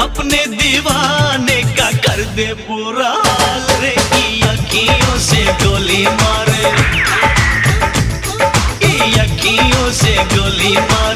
अपने दीवाने का कर दे पूरा। हाल रे की अखियों से गोली मारे? की अखियों से गोली मारे?